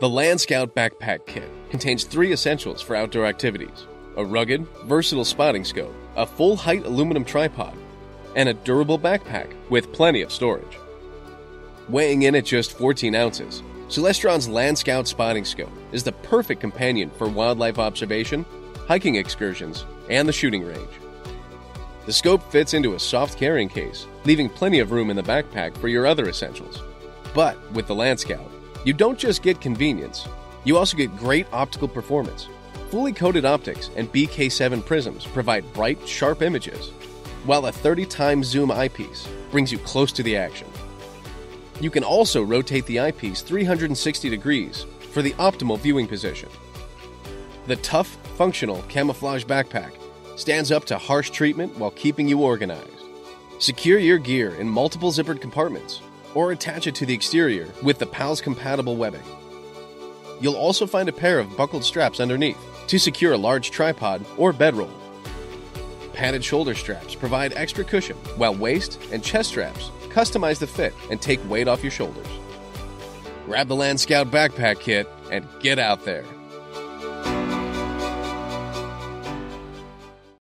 The LandScout Backpack Kit contains three essentials for outdoor activities a rugged, versatile spotting scope, a full height aluminum tripod, and a durable backpack with plenty of storage. Weighing in at just 14 ounces, Celestron's LandScout Spotting Scope is the perfect companion for wildlife observation, hiking excursions, and the shooting range. The scope fits into a soft carrying case, leaving plenty of room in the backpack for your other essentials. But with the LandScout, you don't just get convenience, you also get great optical performance. Fully coated optics and BK7 prisms provide bright, sharp images, while a 30 times zoom eyepiece brings you close to the action. You can also rotate the eyepiece 360 degrees for the optimal viewing position. The tough, functional camouflage backpack stands up to harsh treatment while keeping you organized. Secure your gear in multiple zippered compartments or attach it to the exterior with the PALS compatible webbing. You'll also find a pair of buckled straps underneath to secure a large tripod or bedroll. Padded shoulder straps provide extra cushion, while waist and chest straps customize the fit and take weight off your shoulders. Grab the LandScout backpack kit and get out there.